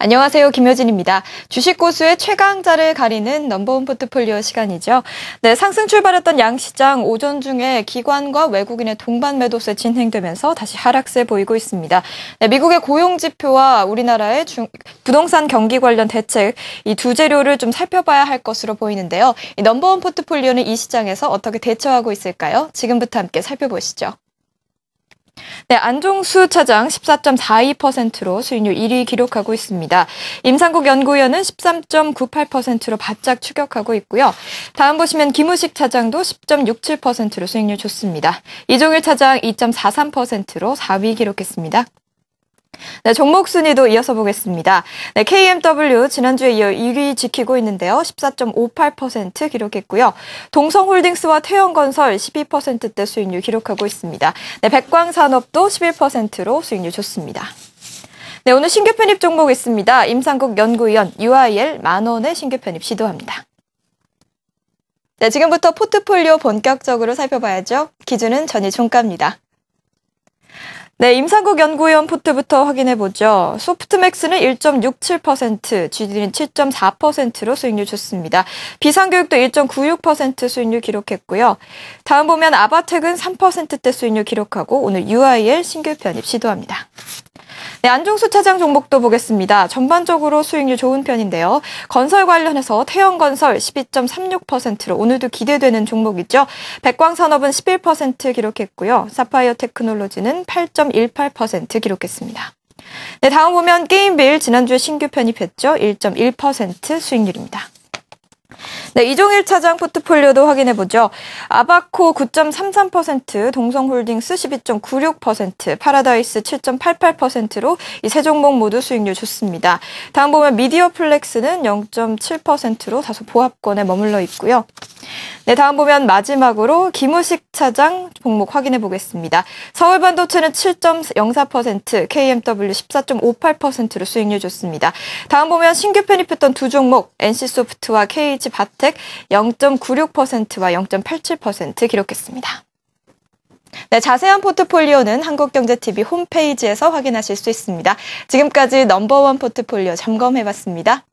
안녕하세요. 김효진입니다. 주식 고수의 최강자를 가리는 넘버원 포트폴리오 시간이죠. 네, 상승 출발했던 양시장 오전 중에 기관과 외국인의 동반 매도세 진행되면서 다시 하락세 보이고 있습니다. 네, 미국의 고용 지표와 우리나라의 중, 부동산 경기 관련 대책 이 두 재료를 좀 살펴봐야 할 것으로 보이는데요. 이 넘버원 포트폴리오는 이 시장에서 어떻게 대처하고 있을까요? 지금부터 함께 살펴보시죠. 네, 안종수 차장 14.42%로 수익률 1위 기록하고 있습니다. 임상국 연구위원은 13.98%로 바짝 추격하고 있고요. 다음 보시면 김우식 차장도 10.67%로 수익률 좋습니다. 이종일 차장 2.43%로 4위 기록했습니다. 네, 종목 순위도 이어서 보겠습니다. 네, KMW 지난주에 이어 1위 지키고 있는데요. 14.58% 기록했고요. 동성홀딩스와 태영건설 12%대 수익률 기록하고 있습니다. 네, 백광산업도 11%로 수익률 좋습니다. 네, 오늘 신규 편입 종목 있습니다. 임상국 연구위원 UIL 만원의 신규 편입 시도합니다. 네, 지금부터 포트폴리오 본격적으로 살펴봐야죠. 기준은 전일 종가입니다. 네, 임상국 연구위원 포트부터 확인해 보죠. 소프트맥스는 1.67%, GD는 7.4%로 수익률 좋습니다. 비상교육도 1.96% 수익률 기록했고요. 다음 보면 아바텍은 3%대 수익률 기록하고 오늘 UIL 신규 편입 시도합니다. 네, 안중수 차장 종목도 보겠습니다. 전반적으로 수익률 좋은 편인데요. 건설 관련해서 태영건설 12.36%로 오늘도 기대되는 종목이죠. 백광산업은 11% 기록했고요. 사파이어 테크놀로지는 8.18% 기록했습니다. 네, 다음 보면 게임빌 지난주에 신규 편입했죠. 1.1% 수익률입니다. 네, 이종일 차장 포트폴리오도 확인해 보죠. 아바코 9.33%, 동성홀딩스 12.96%, 파라다이스 7.88%로 이 세 종목 모두 수익률 좋습니다. 다음 보면 미디어플렉스는 0.7%로 다소 보합권에 머물러 있고요. 네, 다음 보면 마지막으로 김우식 차장 종목 확인해 보겠습니다. 서울 반도체는 7.04%, KMW 14.58%로 수익률 좋습니다. 다음 보면 신규 편입했던 두 종목 NC소프트와 KH 바텍 0.96%와 0.87% 기록했습니다. 네, 자세한 포트폴리오는 한국경제TV 홈페이지에서 확인하실 수 있습니다. 지금까지 넘버원 포트폴리오 점검해봤습니다.